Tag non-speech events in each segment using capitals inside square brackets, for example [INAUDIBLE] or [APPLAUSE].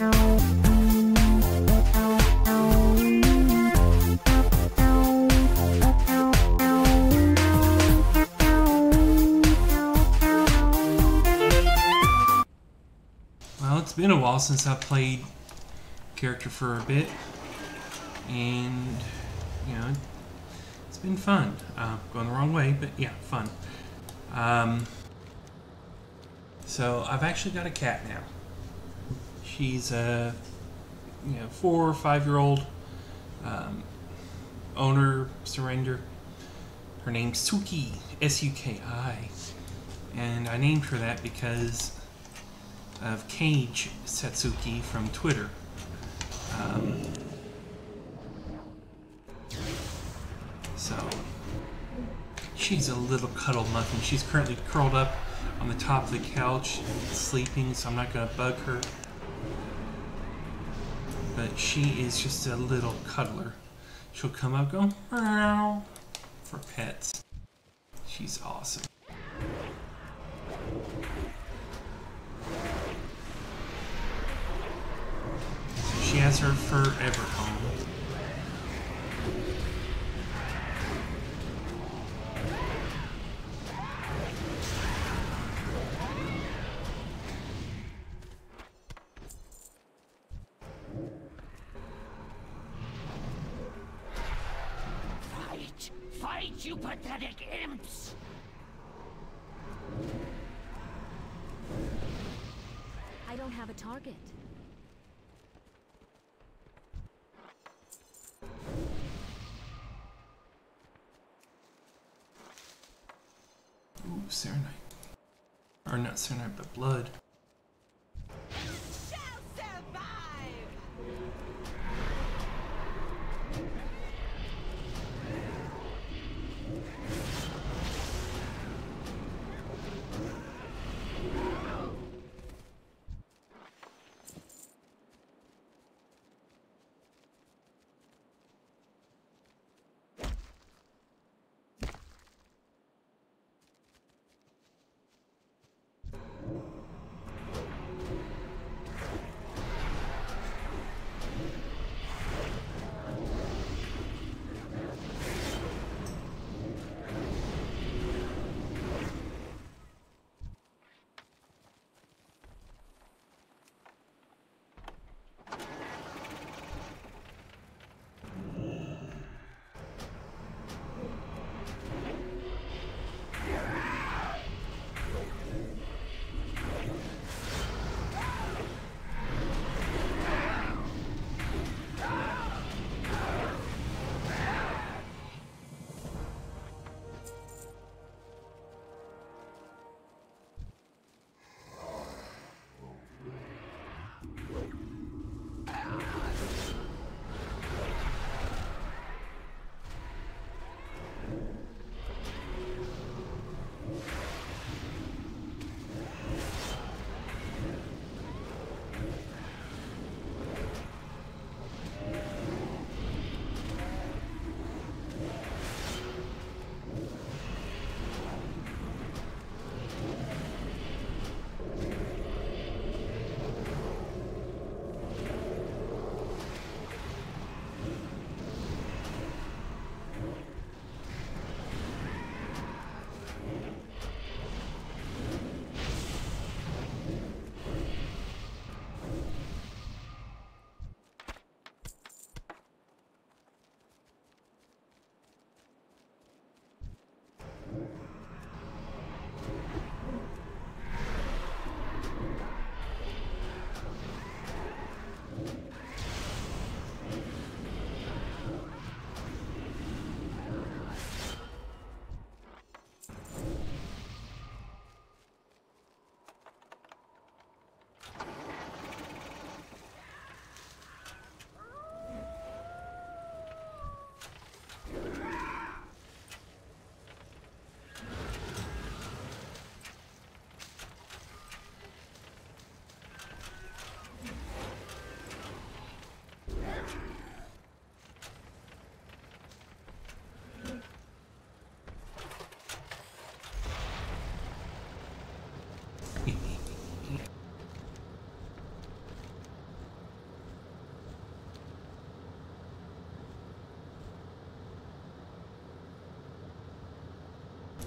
Well, it's been a while since I played character for a bit, and you know, it's been fun. Uh, going the wrong way, but yeah, fun. Um, so I've actually got a cat now. She's a you know four or five year old. Um, owner surrender. Her name's Suki, S U K I, and I named her that because of Cage Satsuki from Twitter. Um, so she's a little cuddle muffin. She's currently curled up on the top of the couch, sleeping, so I'm not gonna bug her. But she is just a little cuddler. She'll come up, go meow for pets. She's awesome. She has her forever home. Fight! Fight, you pathetic imps! I don't have a target. Ooh, Serenite. Not sooner, but Blood.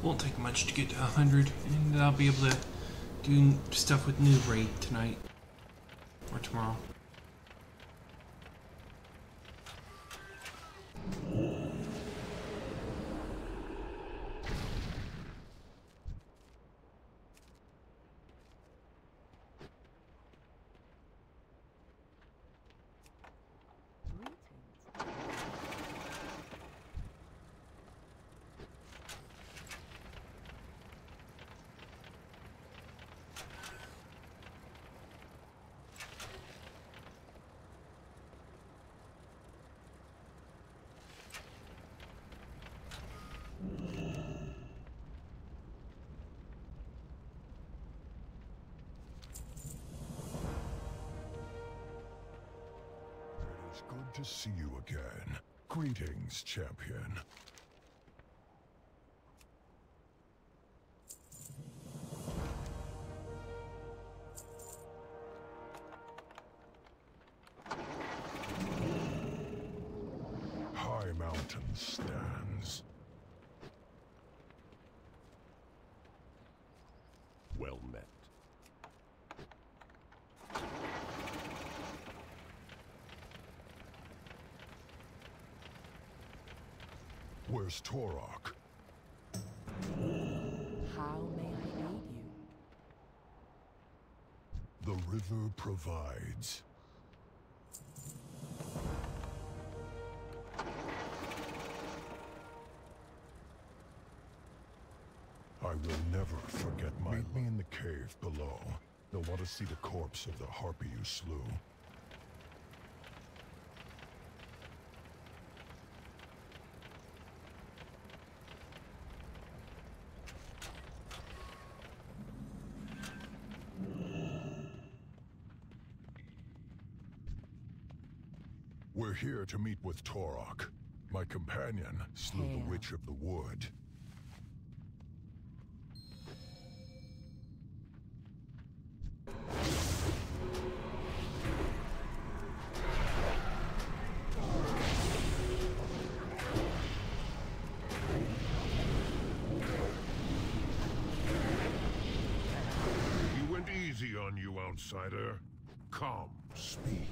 Won't take much to get to 100, and I'll be able to do stuff with New Raid tonight or tomorrow. It is good see you again. Greetings, champion. Where's Torok? How may I aid you? The river provides. I will never forget my... Meet me in the cave below. They'll want to see the corpse of the harpy you slew. Here to meet with Torok. My companion slew the Witch of the Wood. He went easy on you, outsider. Come, speak.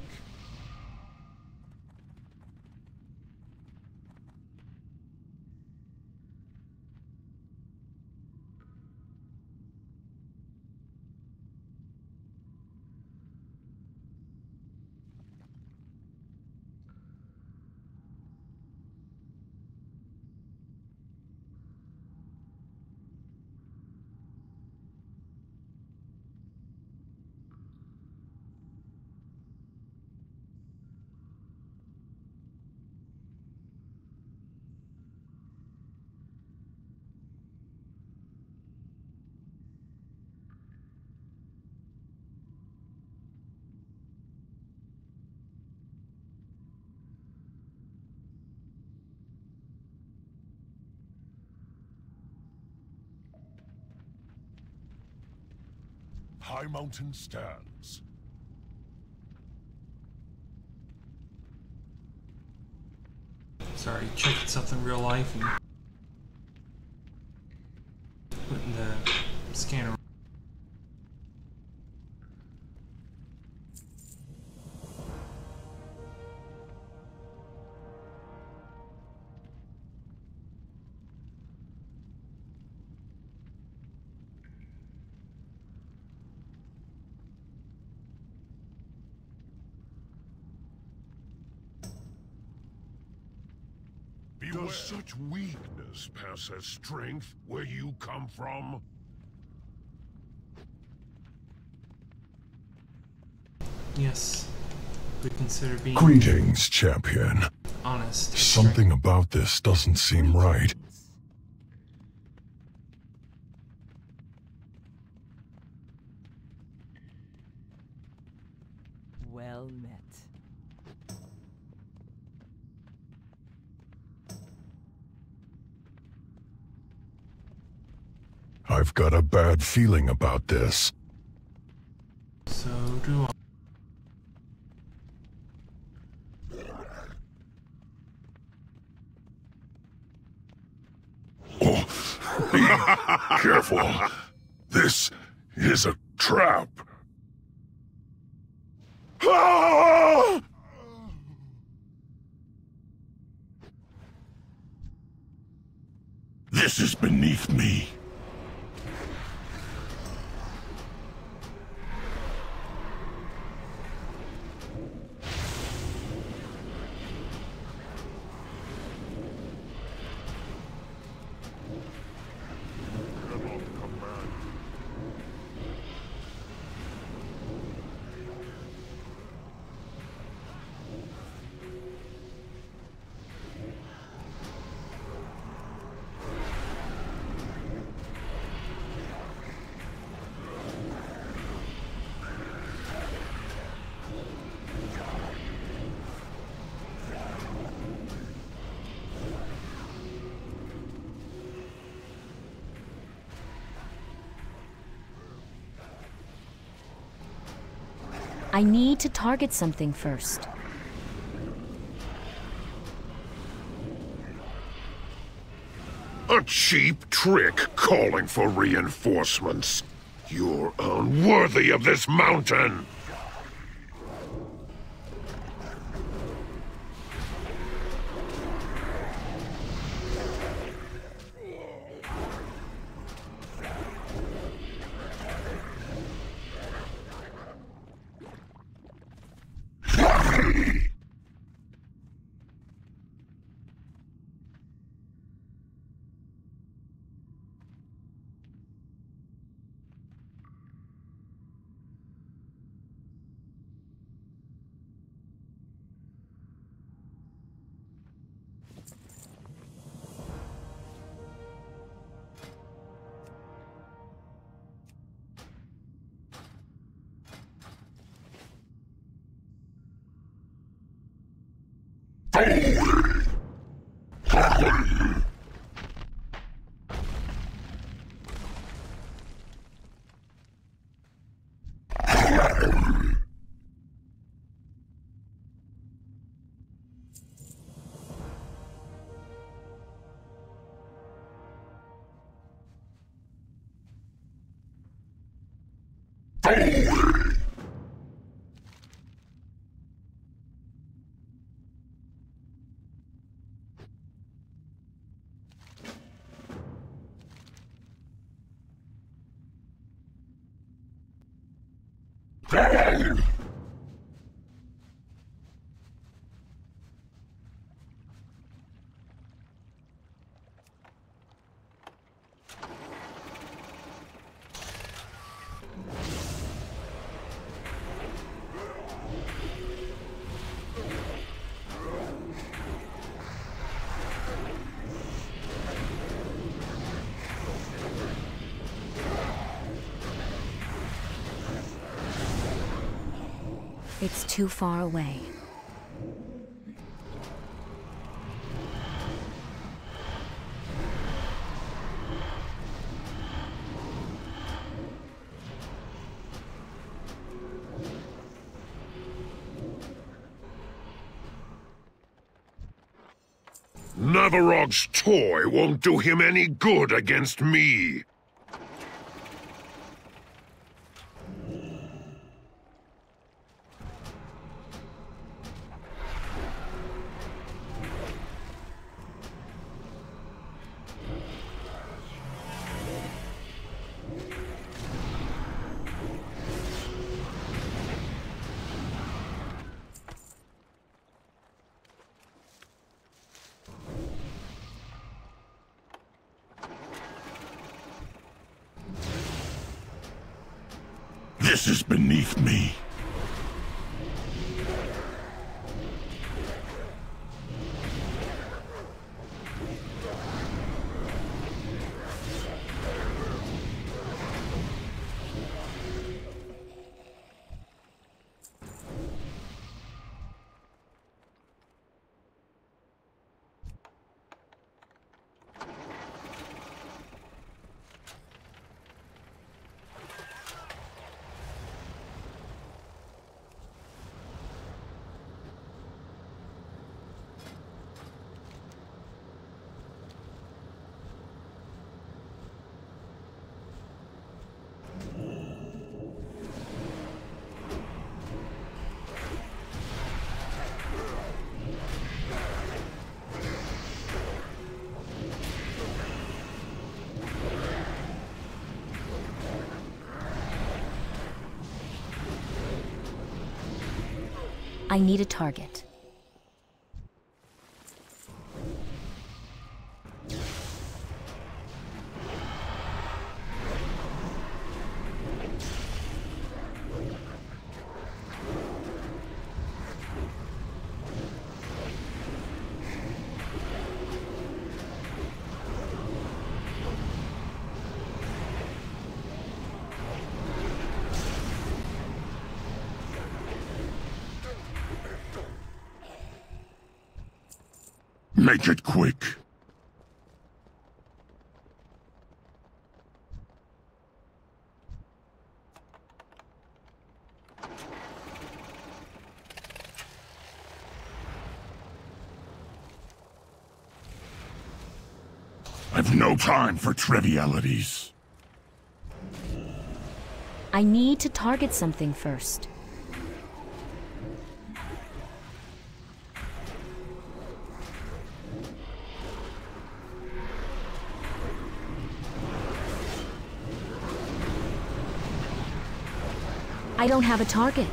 Highmountain stands. Sorry, checking something real life and putting the scanner. Beware. Does such weakness pass as strength where you come from? Yes, we consider being Greetings, champion. honest. Something about this doesn't seem right. Well met. I've got a bad feeling about this. So do I. Oh, Careful. This is a trap. [LAUGHS] This is beneath me. I need to target something first. A cheap trick calling for reinforcements. You're unworthy of this mountain. It's Jack too far away. Navarog's toy won't do him any good against me. This is beneath me. I need a target. Make it quick. I've no time for trivialities. I need to target something first. I don't have a target.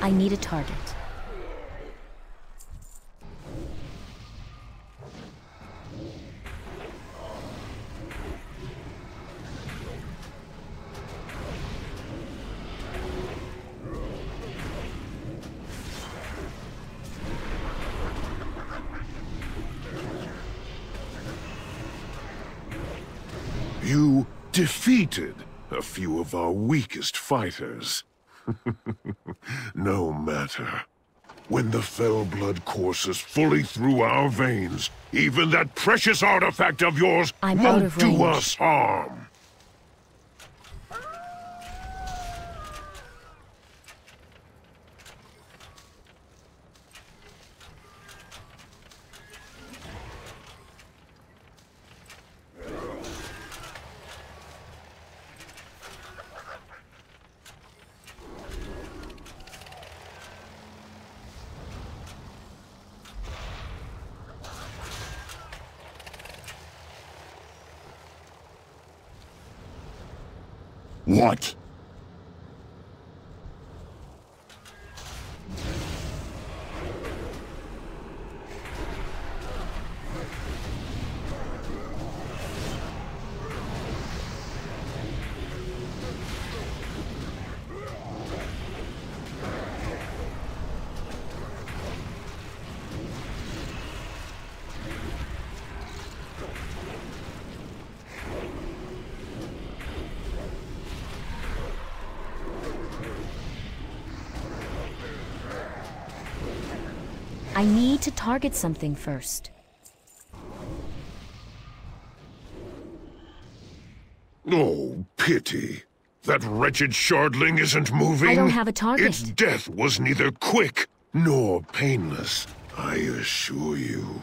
I need a target. Of our weakest fighters. [LAUGHS] no matter. When the fel blood courses fully through our veins, even that precious artifact of yours I'm won't of do us harm. What? I need to target something first. Oh, pity. That wretched shardling isn't moving. I don't have a target. Its death was neither quick nor painless, I assure you.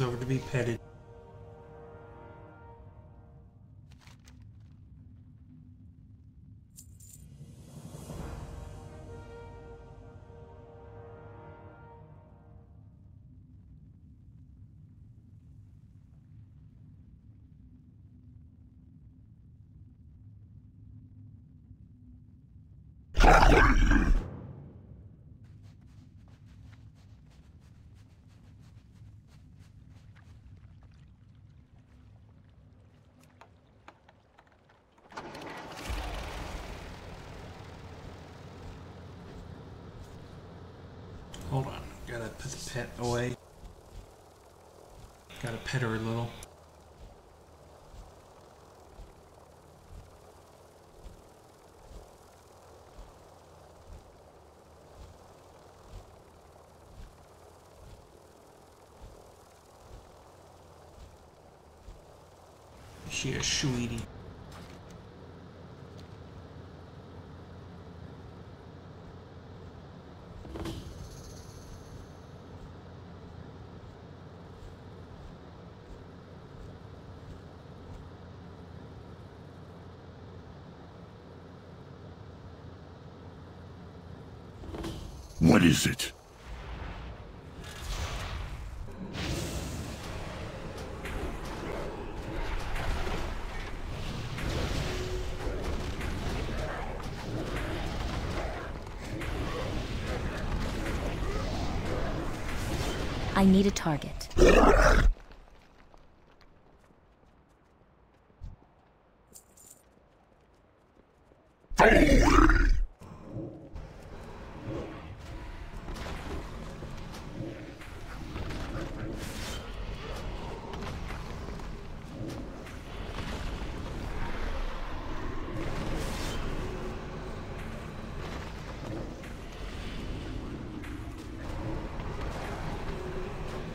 Over to be petted. Pet away. Gotta pet her a little. she is sweetie. Is it? I need a target.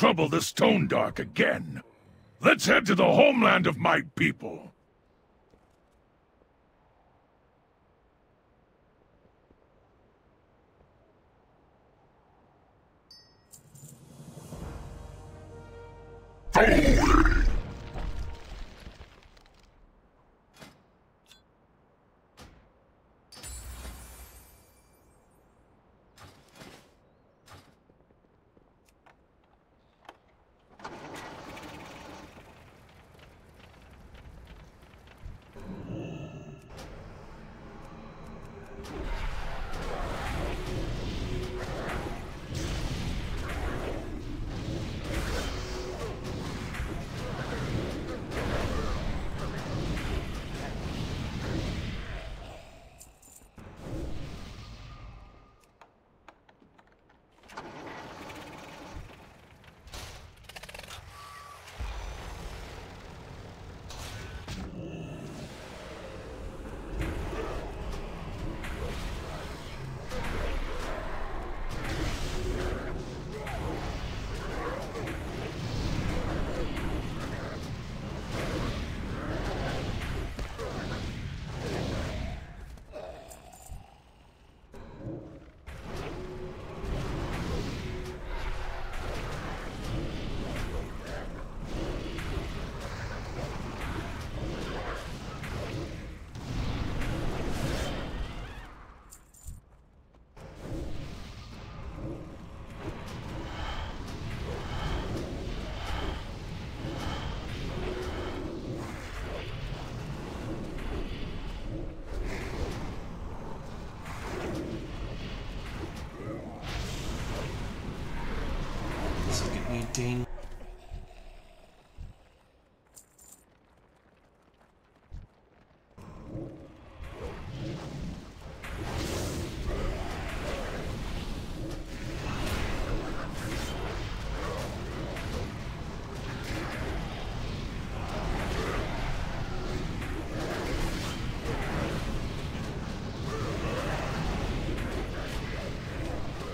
Trouble the Stonedark again. Let's head to the homeland of my people.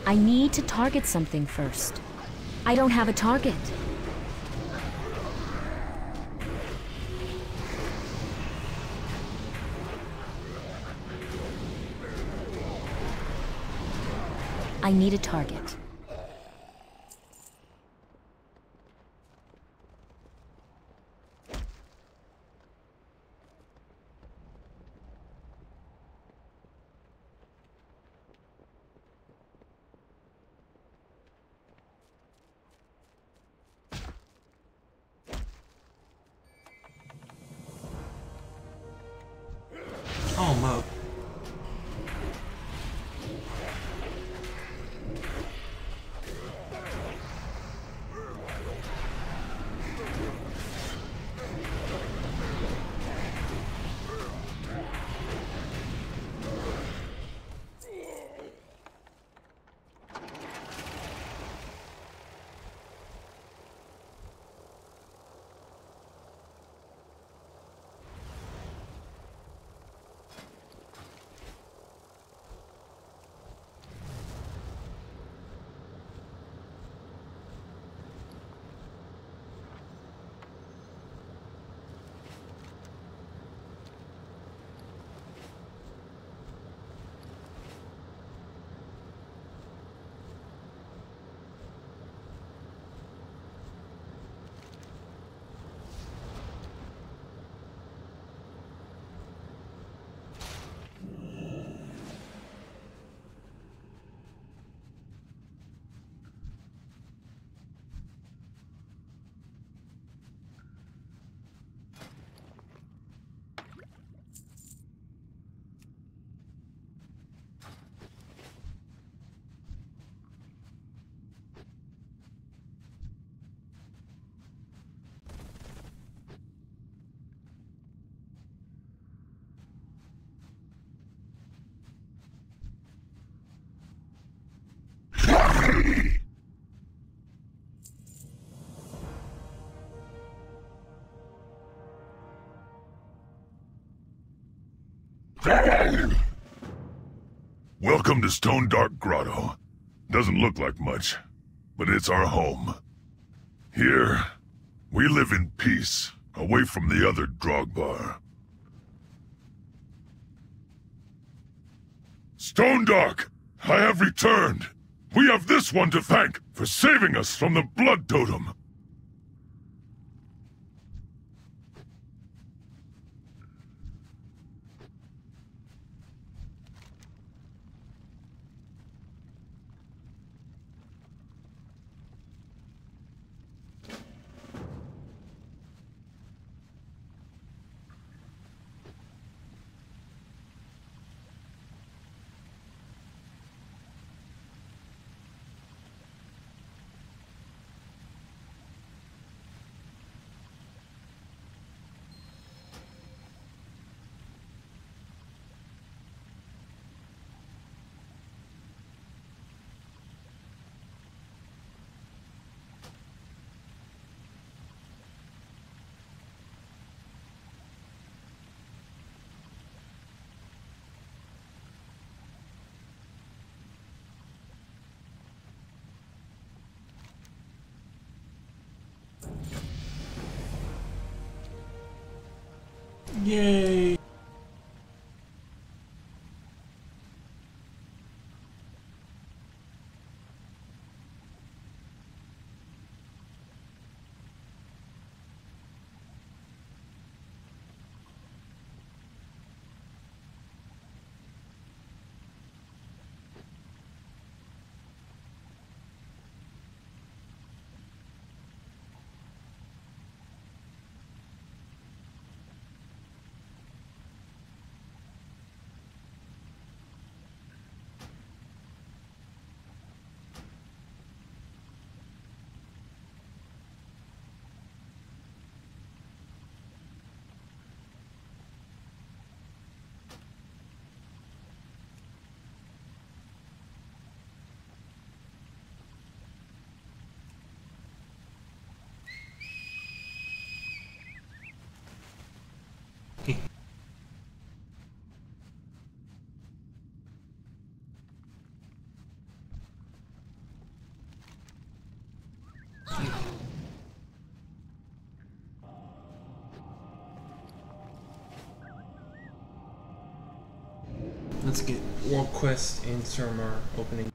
I need to target something first. I don't have a target. I need a target. Welcome to Stonedark Grotto. Doesn't look like much, but it's our home. Here, we live in peace, away from the other Drogbar. Stone Dark, I have returned. We have this one to thank for saving us from the Bloodtotem. Yay! Let's get World Quest and Suramar opening.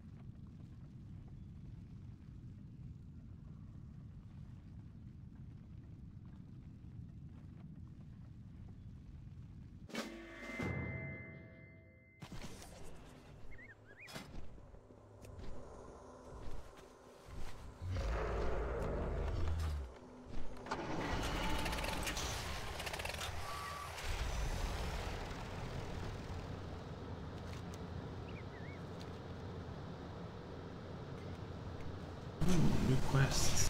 Ooh, new quests.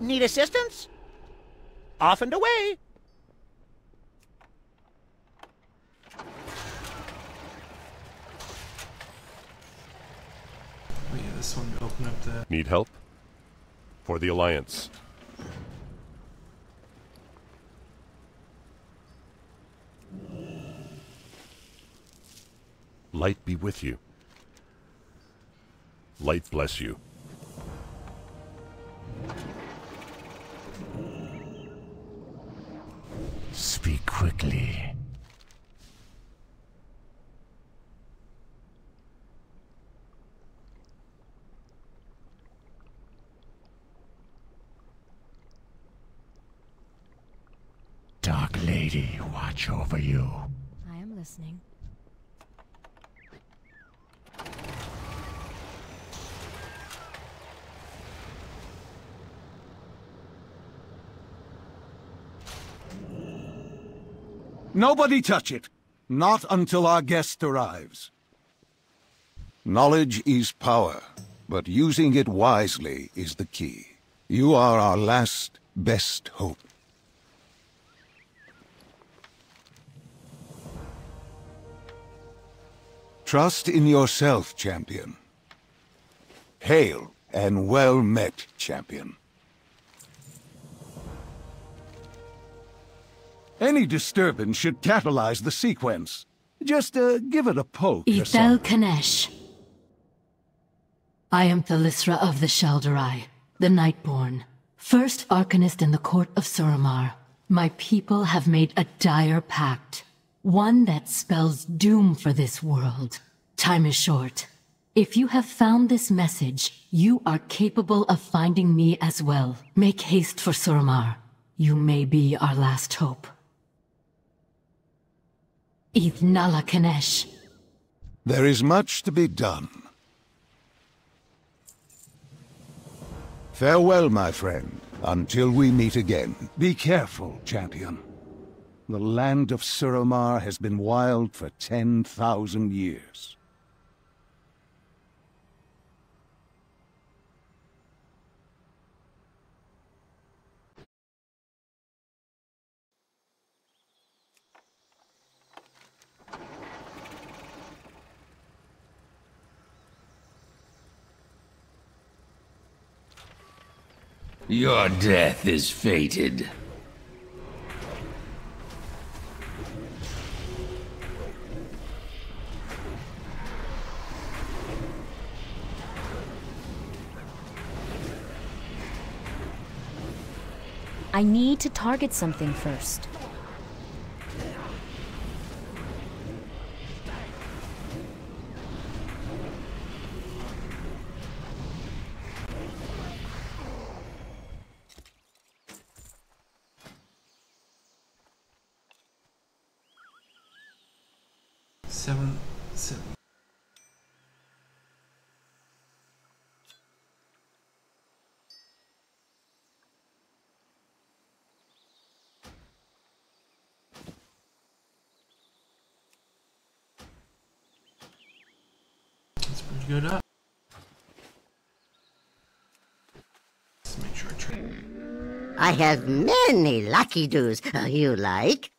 Need assistance? Off and away. Oh yeah, this one open up the Need help? For the Alliance. Light be with you. Light bless you. Speak quickly. Dark Lady, watch over you. I am listening. Nobody touch it. Not until our guest arrives. Knowledge is power, but using it wisely is the key. You are our last, best hope. Trust in yourself, champion. Hail and well met, champion. Any disturbance should catalyze the sequence. Just uh, give it a poke. Ethel. Kanesh. I am Thalyssra of the Shal'dorei, the Nightborne, first Arcanist in the court of Suramar. My people have made a dire pact, one that spells doom for this world. Time is short. If you have found this message, you are capable of finding me as well. Make haste for Suramar. You may be our last hope. Ithnala Kanesh. There is much to be done. Farewell, my friend, until we meet again. Be careful, champion. The land of Suramar has been wild for 10,000 years. Your death is fated. I need to target something first. Seven, seven. That's pretty good up. Let's make sure I try. I have many lucky doos uh, you like.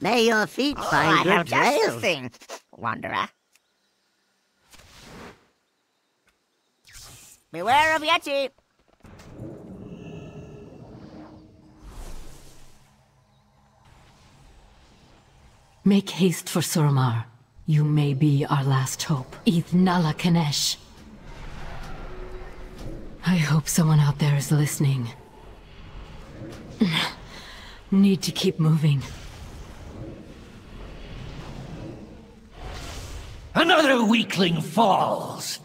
May your feet Oh, find I good have just the thing, Wanderer. Beware of Yeti! Make haste for Suramar. You may be our last hope. Ithnala Kanesh. I hope someone out there is listening. [CLEARS THROAT] Need to keep moving. Another weakling falls.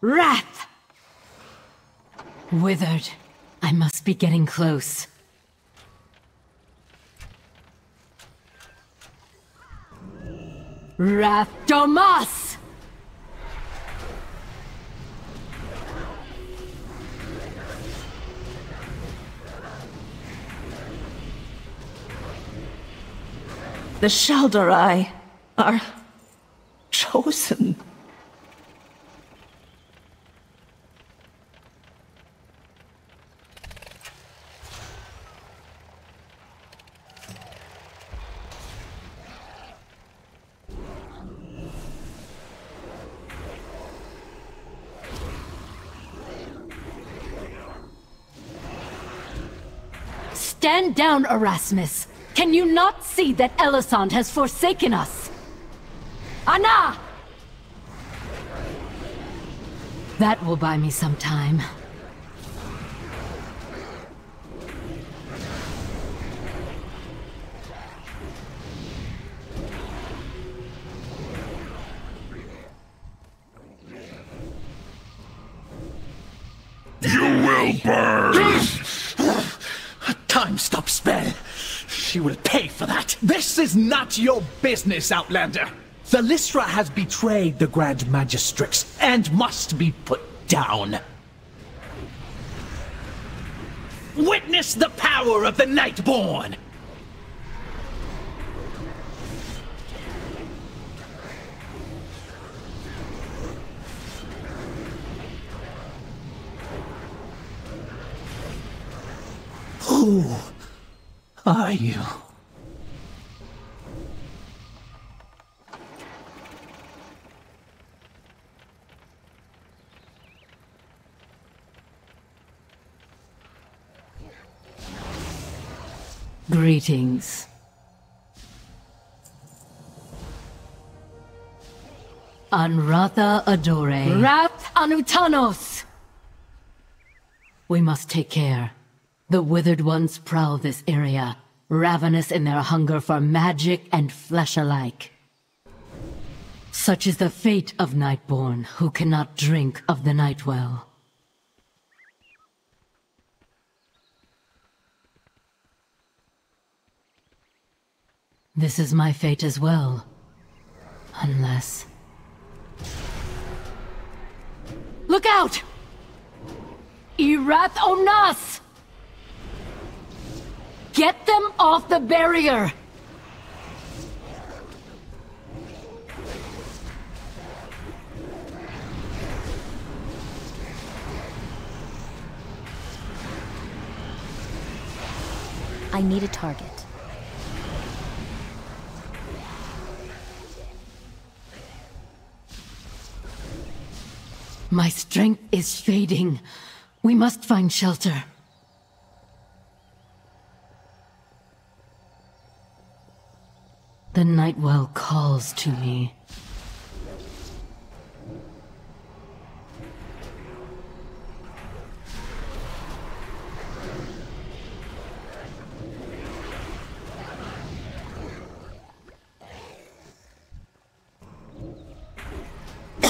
Wrath! Withered. I must be getting close. Wrath Domas! The Shal'dorei are chosen. Down, Erasmus! Can you not see that Elisande has forsaken us? Anna! That will buy me some time. You will burn! Stop spell. She will pay for that. This is not your business, Outlander. Thalyssra has betrayed the Grand Magistrix and must be put down. Witness the power of the Nightborne! Who are you? Greetings. Anratha Adore. Wrath Anutanos! We must take care. The Withered Ones prowl this area, ravenous in their hunger for magic and flesh alike. Such is the fate of Nightborne, who cannot drink of the Nightwell. This is my fate as well. Unless... Look out! Irath Onas! Get them off the barrier! I need a target. My strength is fading. We must find shelter. The Nightwell calls to me. [COUGHS]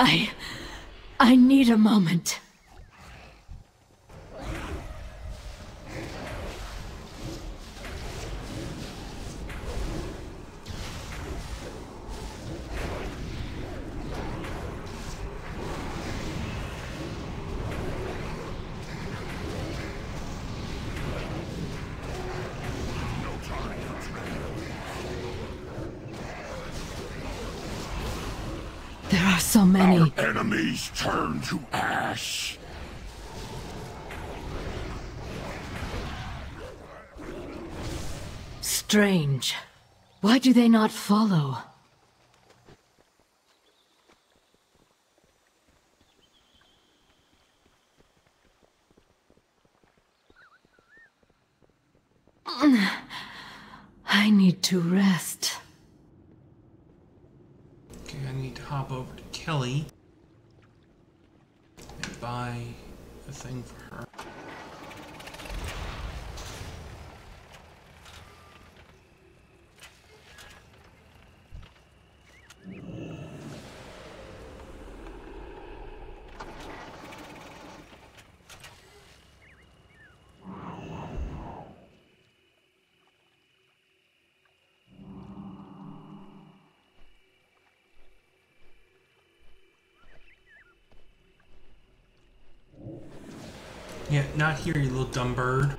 I... I need a moment. Enemies turn to ash. Strange. Why do they not follow? I need to rest. Okay, I need to hop over to Kelly and buy a thing for her. Yeah, not here, you little dumb bird.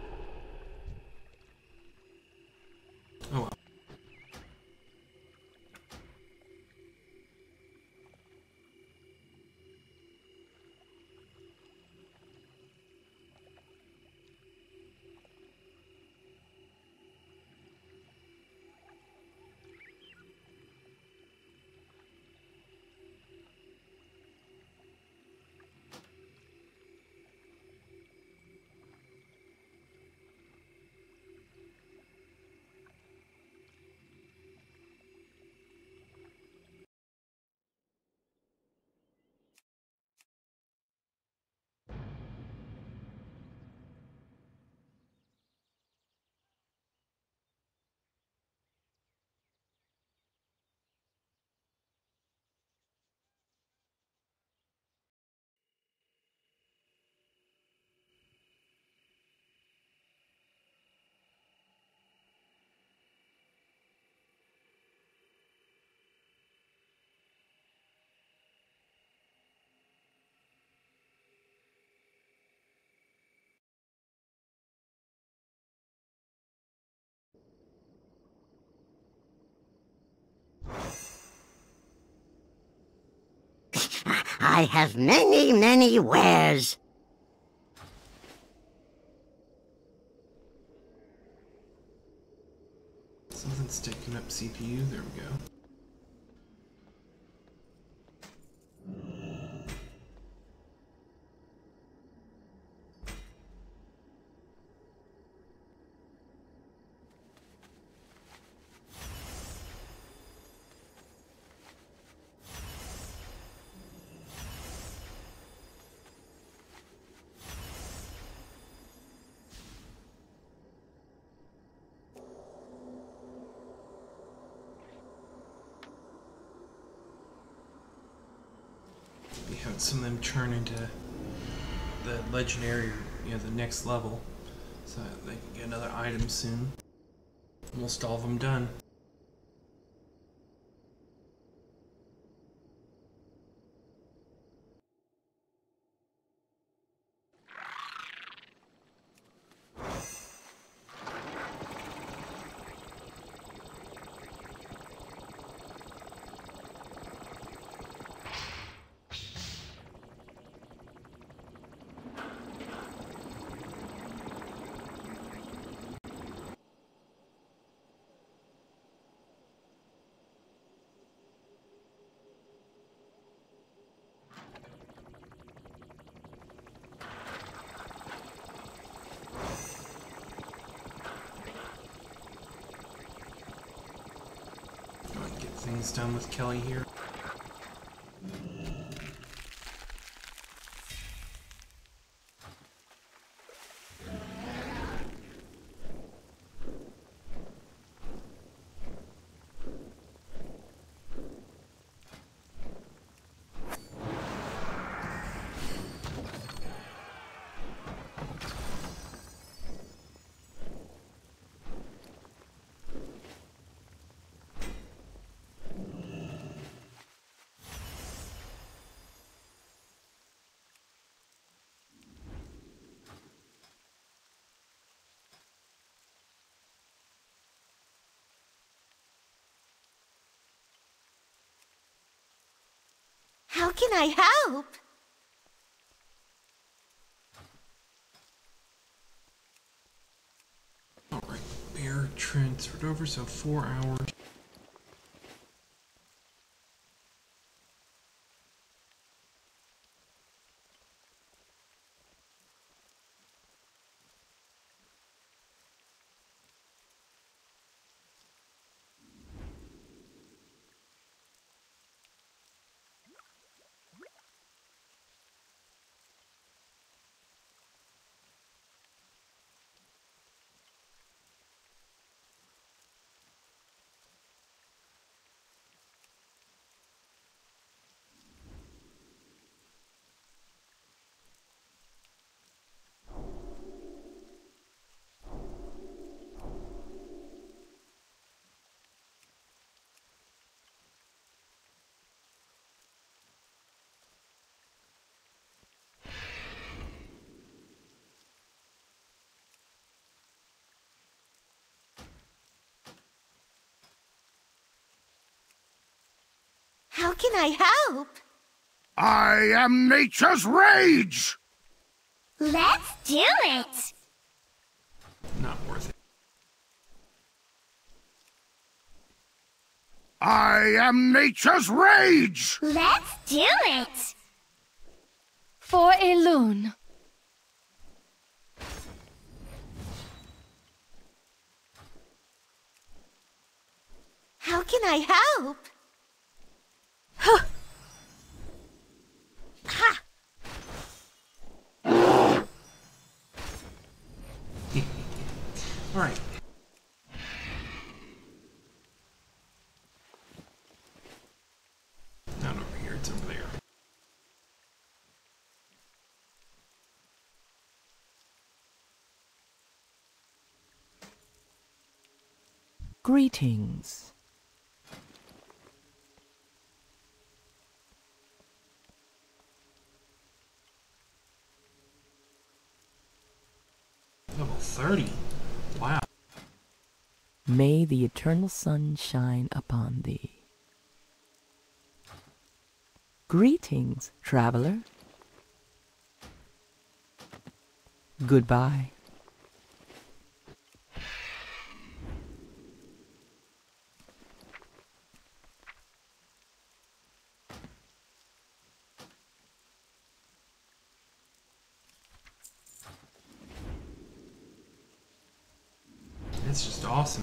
I have many, many wares. Something's taking up CPU. There we go. Some of them turn into the legendary, you know, the next level, so they can get another item soon. Almost all of them done. Go and done with Kelly here. I help? Alright, bear transferred over, so four hours. How can I help? I am nature's rage! Let's do it! Not worth it. I am nature's rage! Let's do it! For Elune. How can I help? Alright. Not over here, it's over there. Greetings. Level 30. Wow. May the eternal sun shine upon thee. Greetings, traveler. Goodbye. It's just awesome.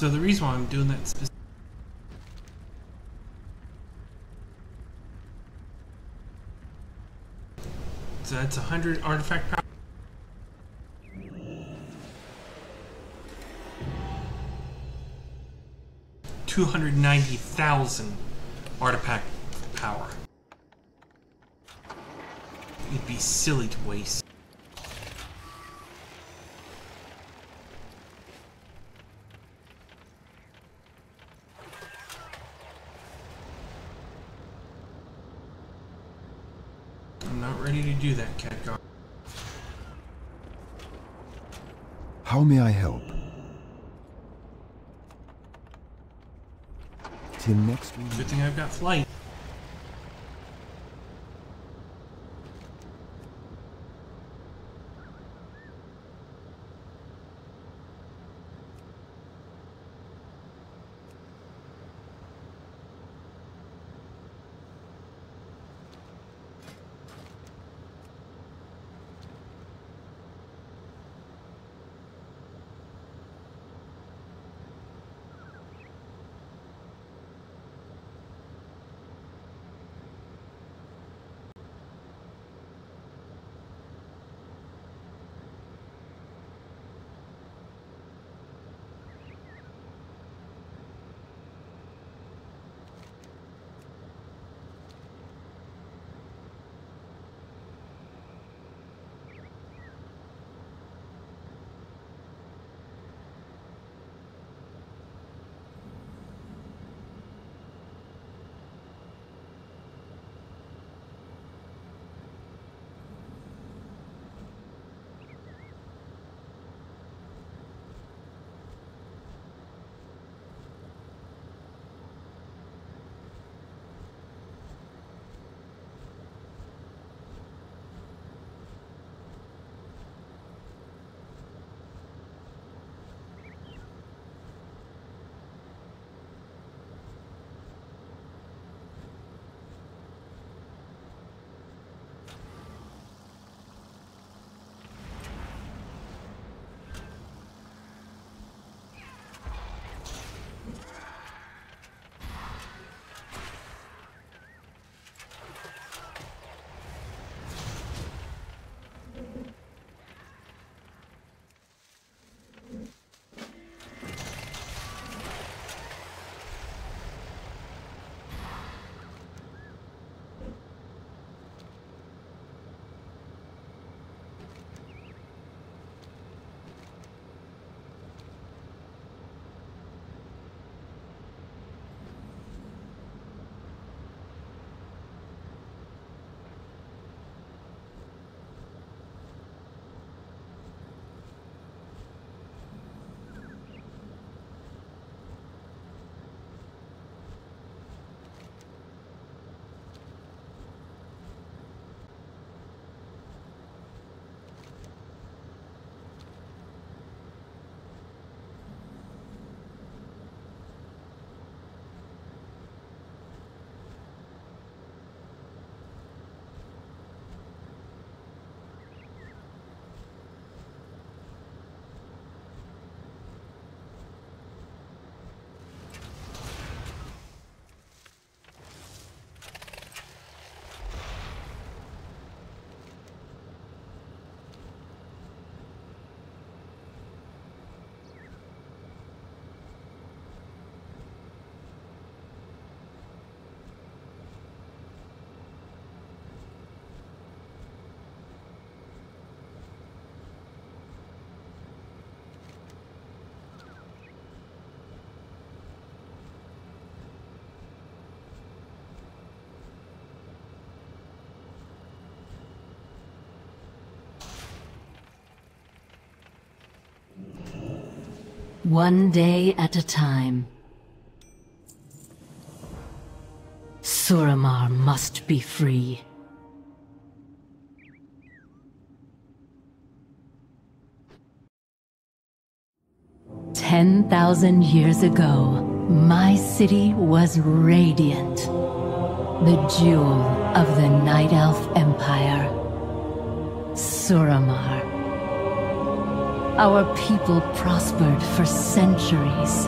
So the reason why I'm doing that So that's a hundred artifact power. Two hundred ninety thousand artifact power. It'd be silly to waste. I'm not ready to do that, Khadgar. How may I help? Till next week. Good thing I've got flight. One day at a time. Suramar must be free. Ten thousand years ago, my city was radiant. The jewel of the Night Elf Empire. Suramar. Our people prospered for centuries.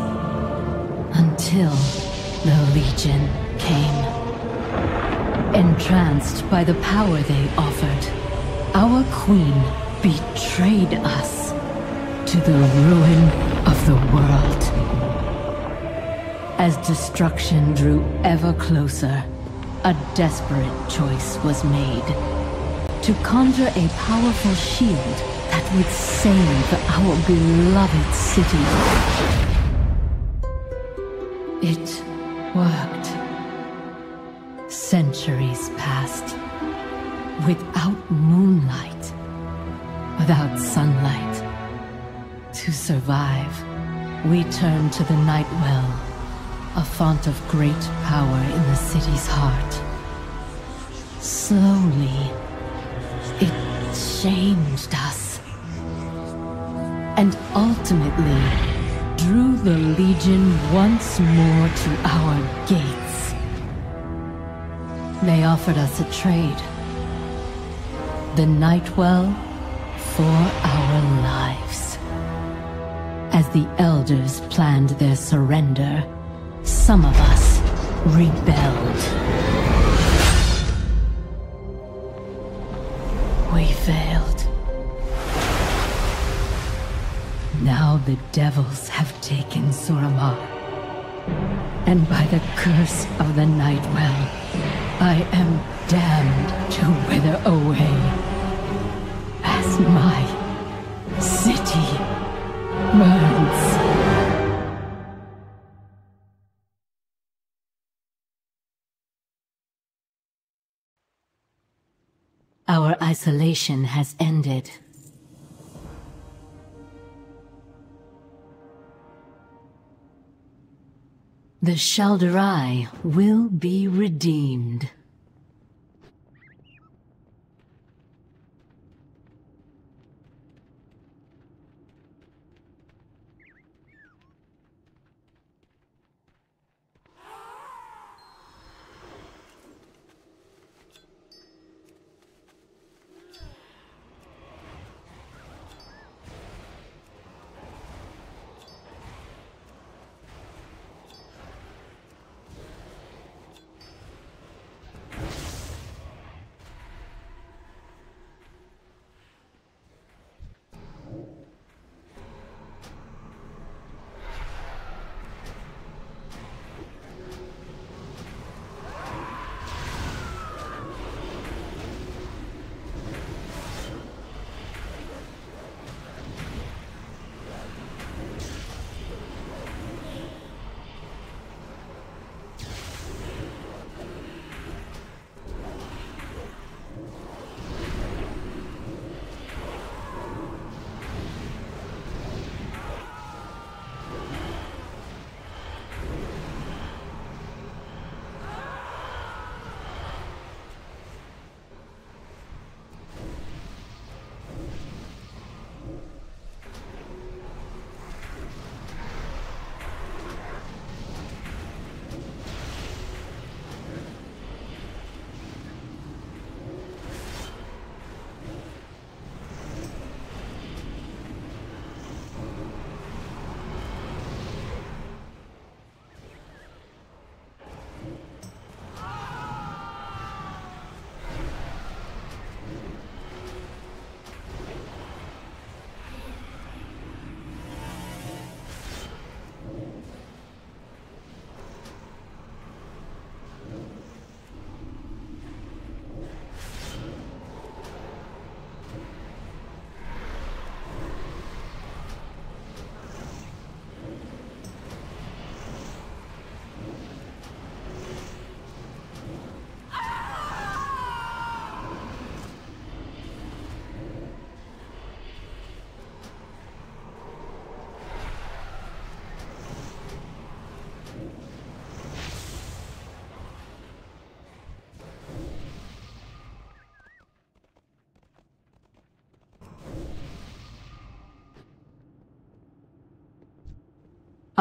Until the Legion came. Entranced by the power they offered, our queen betrayed us to the ruin of the world. As destruction drew ever closer, a desperate choice was made. To conjure a powerful shield would save our beloved city. It worked. Centuries passed. Without moonlight. Without sunlight. To survive, we turned to the Night Well, a font of great power in the city's heart. Slowly, it changed us. And ultimately, drew the Legion once more to our gates. They offered us a trade. The Nightwell for our lives. As the Elders planned their surrender, some of us rebelled. We failed. Now the devils have taken Suramar. And by the curse of the Nightwell, I am damned to wither away. As my city burns. Our isolation has ended. The Shal'dorei will be redeemed.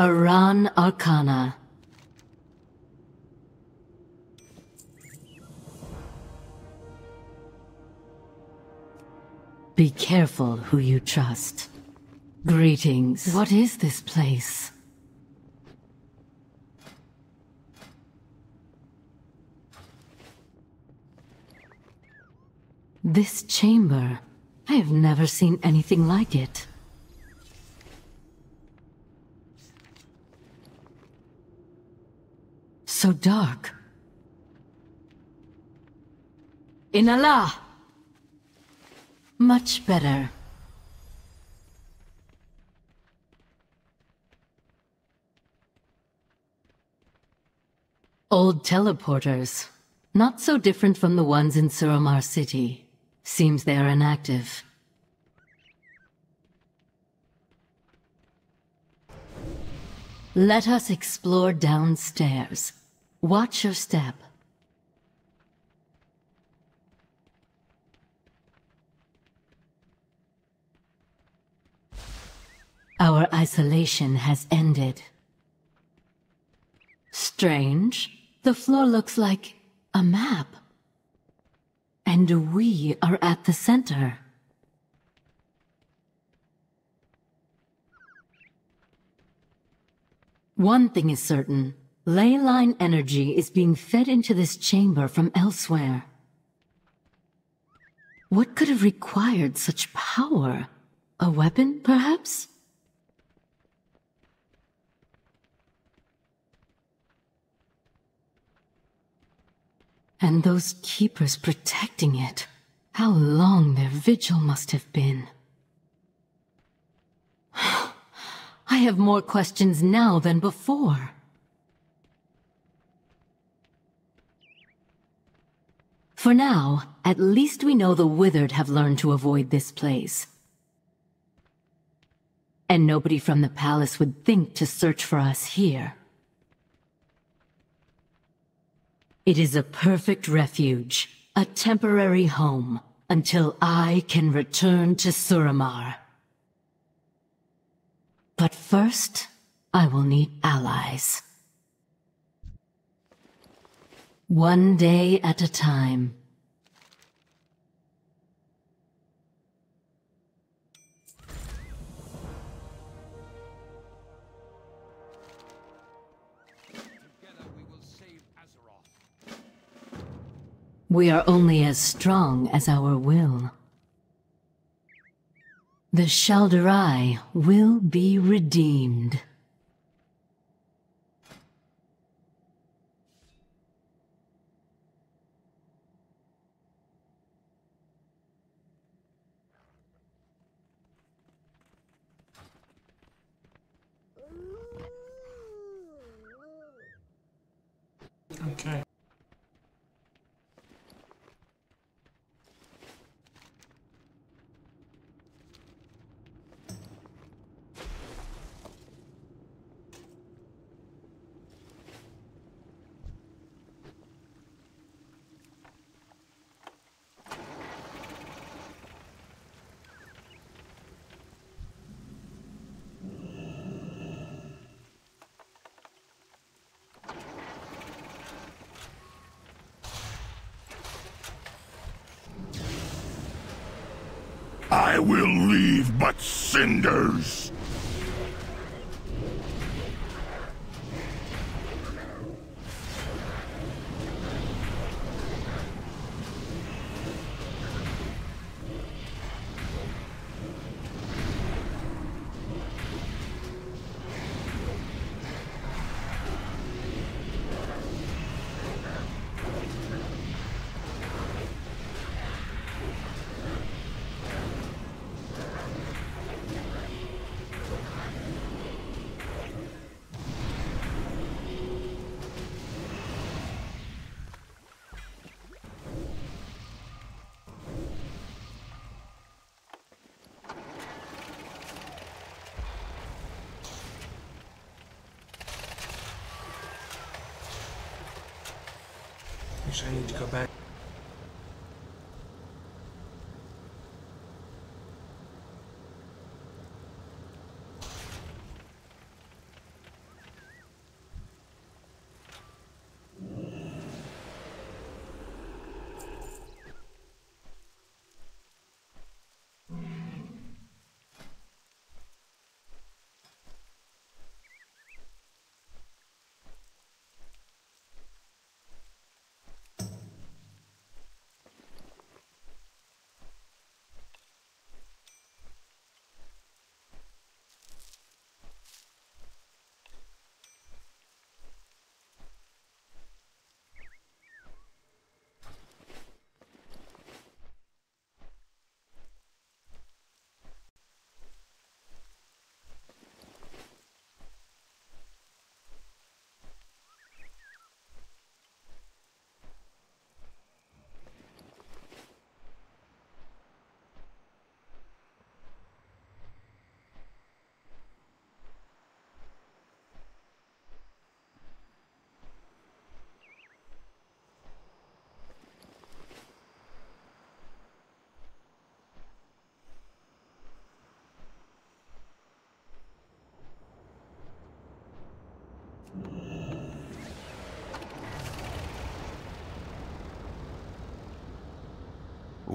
Aran Arcana. Be careful who you trust. Greetings. What is this place? This chamber. I have never seen anything like it. So dark. Inala! Much better. Old teleporters. Not so different from the ones in Suramar City. Seems they are inactive. Let us explore downstairs. Watch your step. Our isolation has ended. Strange. The floor looks like a map. And we are at the center. One thing is certain. Ley line energy is being fed into this chamber from elsewhere. What could have required such power? A weapon, perhaps? And those keepers protecting it. How long their vigil must have been. [SIGHS] I have more questions now than before. For now, at least we know the Withered have learned to avoid this place. And nobody from the palace would think to search for us here. It is a perfect refuge, a temporary home, until I can return to Suramar. But first, I will need allies. One day at a time. We are only as strong as our will. The Shal'dorei will be redeemed. Okay. I will leave but cinders. I need to go back.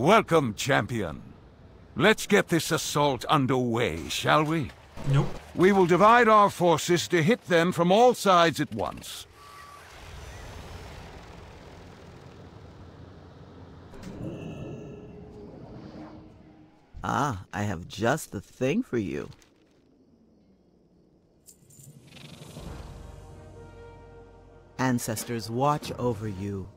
Welcome, champion. Let's get this assault underway, shall we? Nope. We will divide our forces to hit them from all sides at once. Ah, I have just the thing for you. Ancestors watch over you.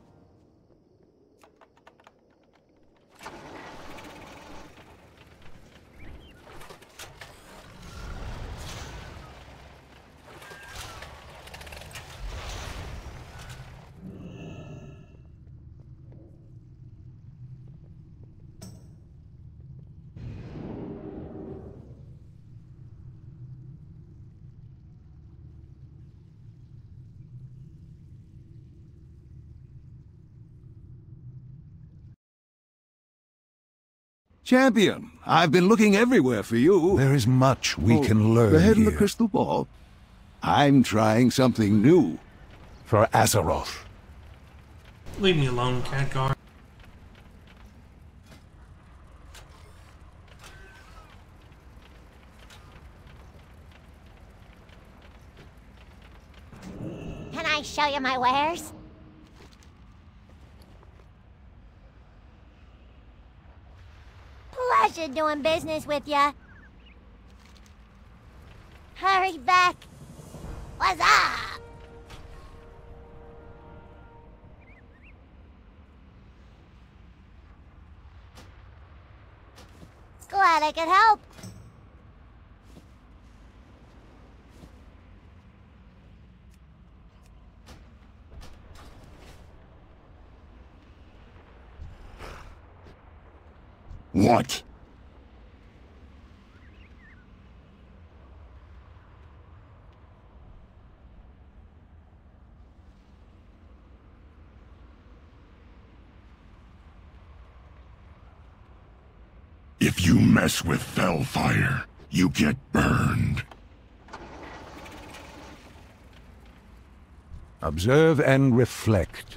Champion, I've been looking everywhere for you. There is much we Oh, can learn The head in the crystal ball. I'm trying something new. For Azeroth. Leave me alone, Khadgar. Can I show you my wares? Doing business with ya. Hurry back. What's up? Glad I could help. What? If you mess with Felfire, you get burned. Observe and reflect.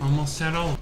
Almost settled.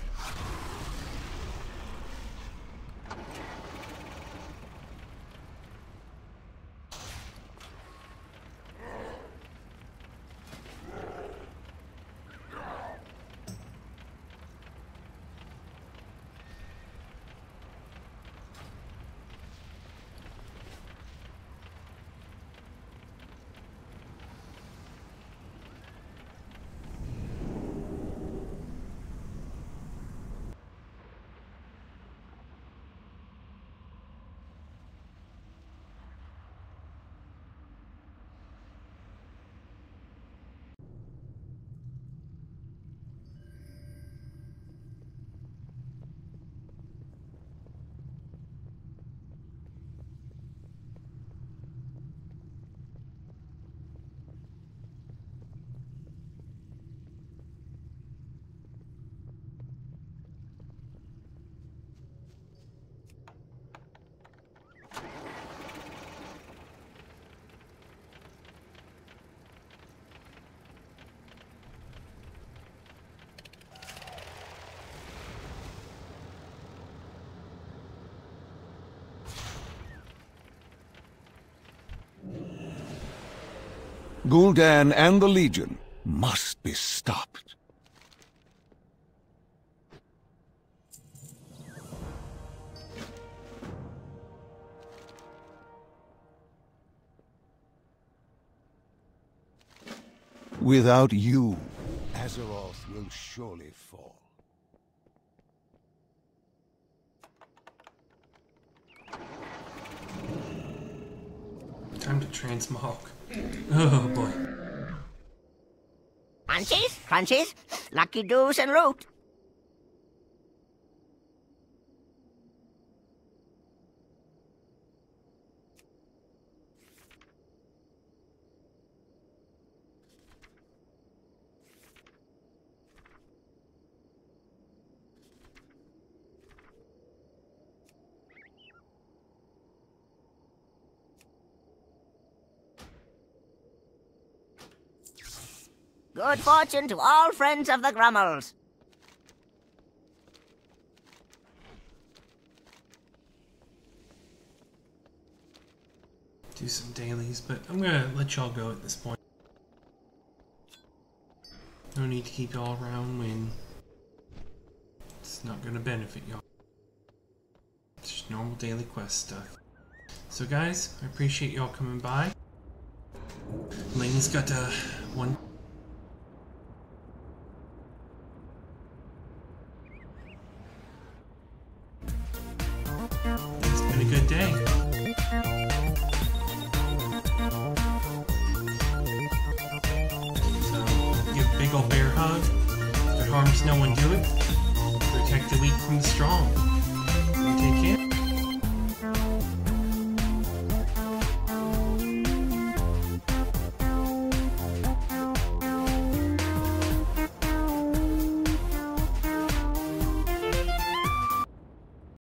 Gul'dan and the Legion must be stopped. Without you, Azeroth will surely fall. Time to transmog. Mm. Oh boy. Crunchies, crunchies, lucky doos and loot. Good fortune to all friends of the Grummles. Do some dailies, but I'm gonna let y'all go at this point. No need to keep y'all around when it's not gonna benefit y'all. It's just normal daily quest stuff. So guys, I appreciate y'all coming by. Lane's got uh, one